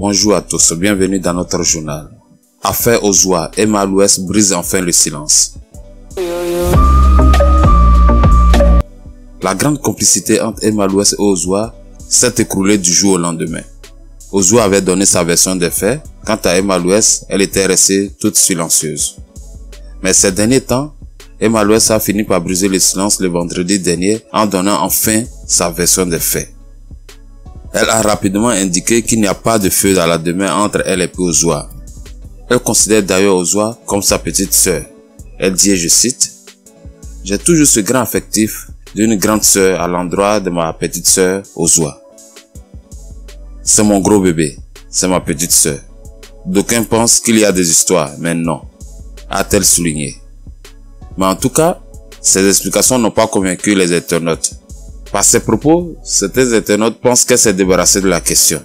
Bonjour à tous, bienvenue dans notre journal. Affaire Ozoa, Emma Louest brise enfin le silence. La grande complicité entre Emma Louest et Ozoa s'est écroulée du jour au lendemain. Ozoa avait donné sa version des faits, quant à Emma Louest, elle était restée toute silencieuse. Mais ces derniers temps, Emma Louest a fini par briser le silence le vendredi dernier en donnant enfin sa version des faits. Elle a rapidement indiqué qu'il n'y a pas de feu dans la demeure entre elle et Ozoa. Elle considère d'ailleurs Ozoa comme sa petite sœur. Elle dit, je cite, J'ai toujours ce grand affectif d'une grande sœur à l'endroit de ma petite sœur Ozoa. C'est mon gros bébé, c'est ma petite sœur. D'aucuns pensent qu'il y a des histoires, mais non, a-t-elle souligné. Mais en tout cas, ces explications n'ont pas convaincu les internautes. Par ces propos, certains internautes pensent qu'elle s'est débarrassée de la question.